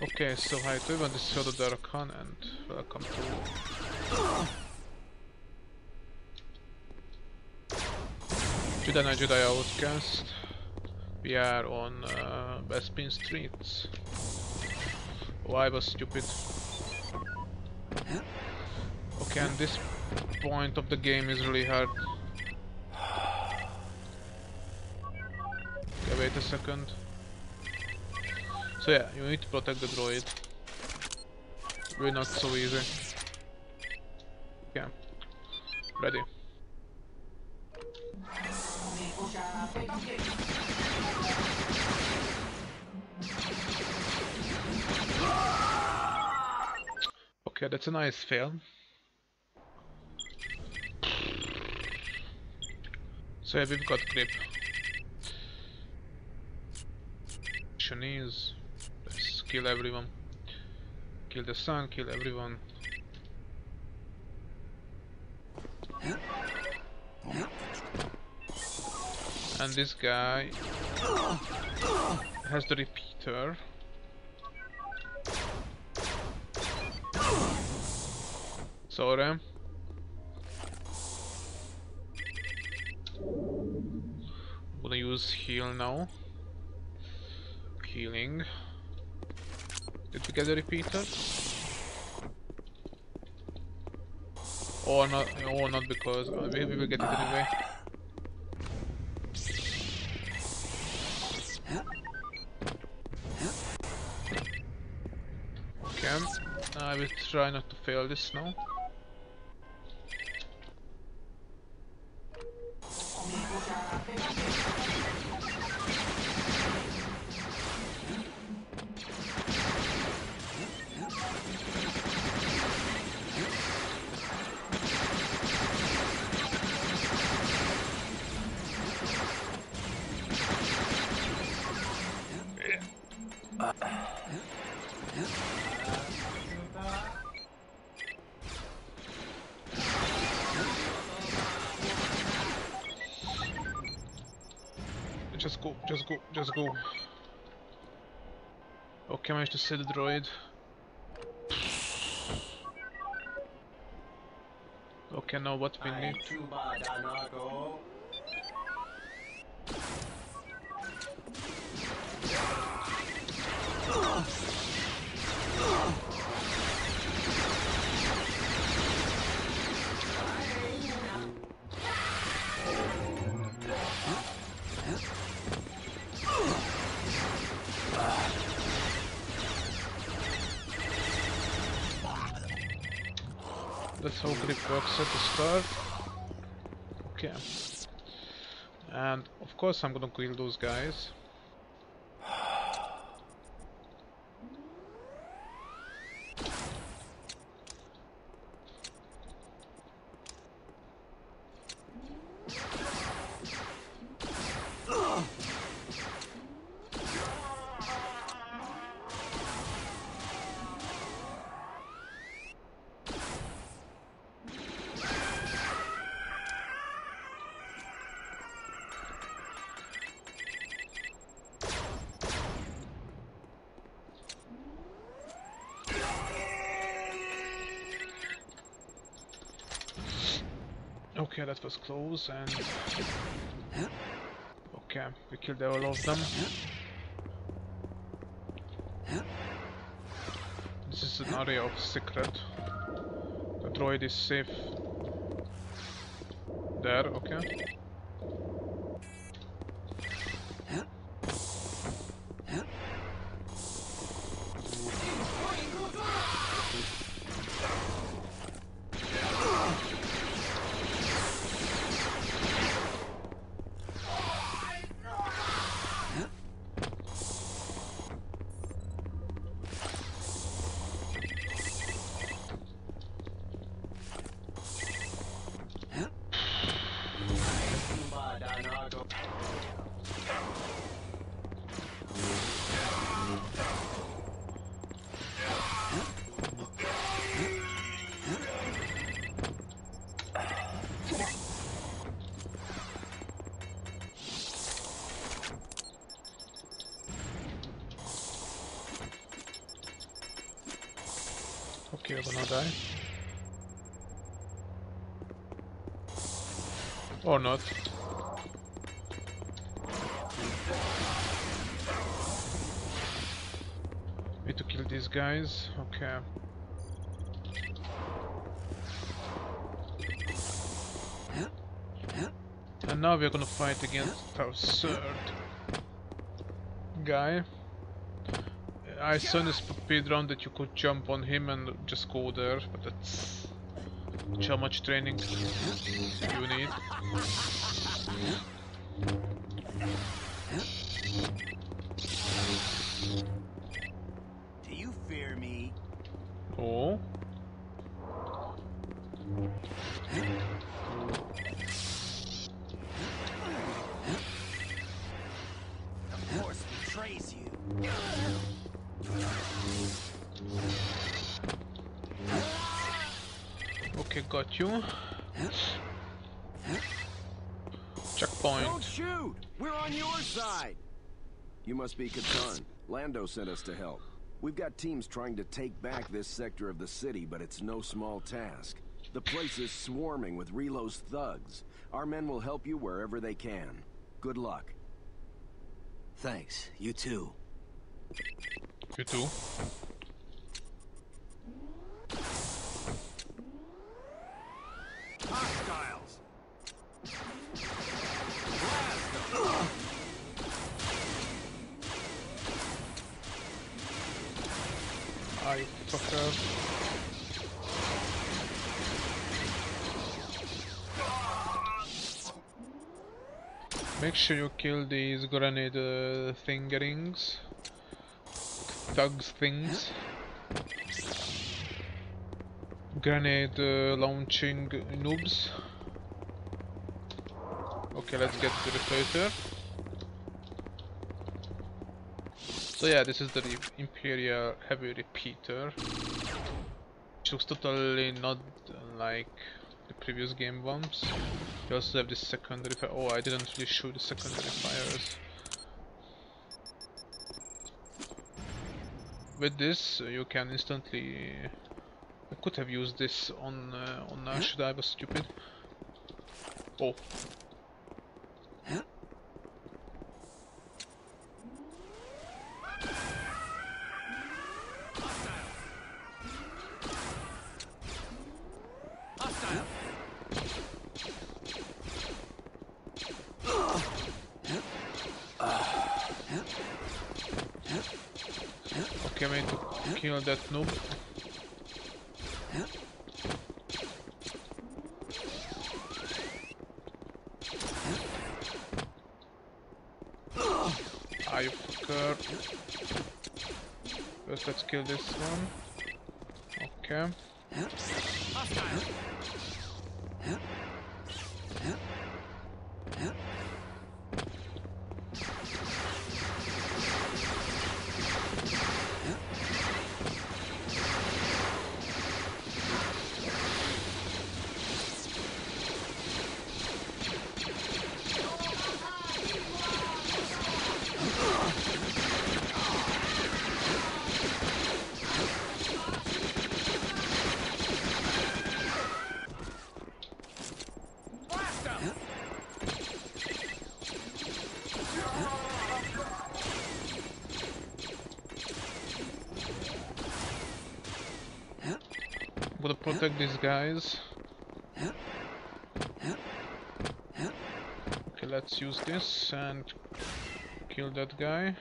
Okay, so hi to everyone, this is Theodore Darakan and welcome to Jedi Knight Jedi Outcast. We are on uh, Bespin Streets. Oh, was stupid. Okay, and this point of the game is really hard. Okay, wait a second. So yeah, you need to protect the droid. Really not so easy. Yeah. Ready. Okay, that's a nice fail. So yeah, we've got grip. Mission is kill everyone. Kill the sun, kill everyone. And this guy has the repeater. Sorry. Gonna use heal now. Healing. Did we get the repeater? Or not? Or not because uh, we, get it anyway. Okay, I will try not to fail this now. Just go, just go, just go. Okay, I managed to see the droid. Okay, now what we need. That's how grip works at the start. Okay. And of course I'm gonna kill those guys. Okay, that was close and... Okay, we killed all of them. This is an area of secret. The droid is safe there, okay. You're gonna die. Or not. Need to kill these guys. Okay. And now we're gonna fight against our third guy. I saw in the speed round that you could jump on him and just go there, but that's how much training you need. Do you fear me? Oh. You. Checkpoint. Don't shoot! We're on your side! You must be Katarn. Lando sent us to help. We've got teams trying to take back this sector of the city, but it's no small task. The place is swarming with Reelo's thugs. Our men will help you wherever they can. Good luck. Thanks. You too. You too. Make sure you kill these grenade uh, thingerings. Thugs things. Grenade uh, launching noobs. Okay, let's get to the fighter. So yeah, this is the Imperial Heavy Repeater. Which looks totally not like the previous game ones. You also have the secondary fire. Oh, I didn't really show the secondary fires. With this, uh, you can instantly... I could have used this on uh, on Nash, I was stupid. Oh, okay, I need to kill that noob. Ah, you fucker. First, let's kill this one. Okay. Hostile. Blast him! I'm protect these guys. Okay, let's use this and kill that guy.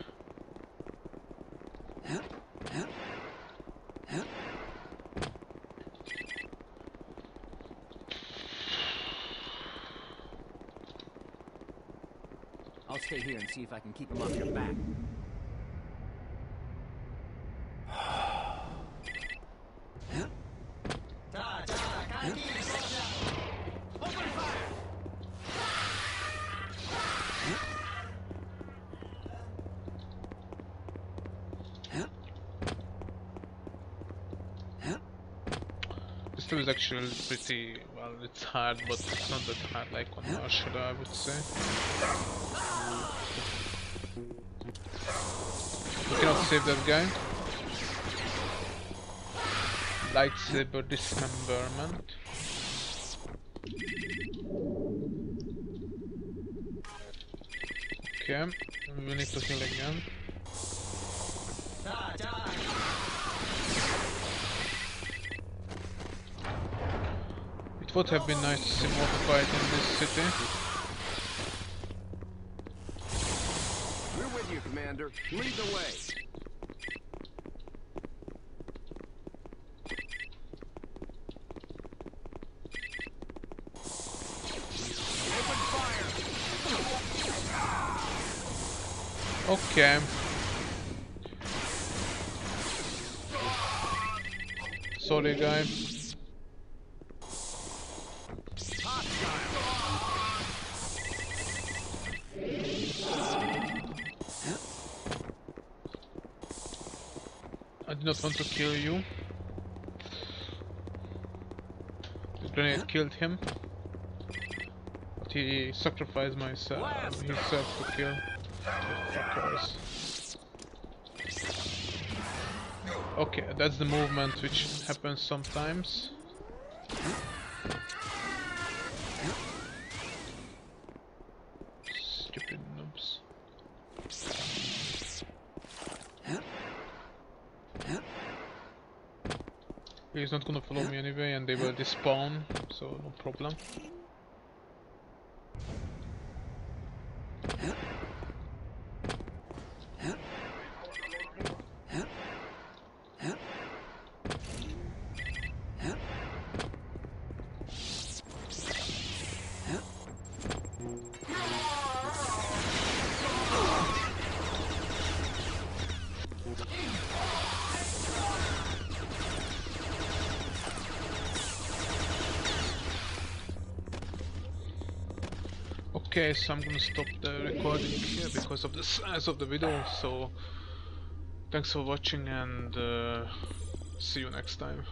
I'll stay here and see if I can keep him off your back. 2 is actually pretty, well, it's hard, but it's not that hard like on Marshall, I would say. We cannot save that guy. Lightsaber dismemberment. Okay, we need to heal again. It would have been nice to see more fight in this city. We're with you, Commander. Lead the way. Open fire! Okay. Sorry guy. Did not want to kill you. The grenade killed him. But he sacrificed myself himself to kill fuckers. Okay, that's the movement which happens sometimes. Stupid noobs. He's not gonna follow me anyway and they will despawn, so no problem. Okay, so I'm gonna stop the recording here because of the size of the video, so thanks for watching and uh, see you next time.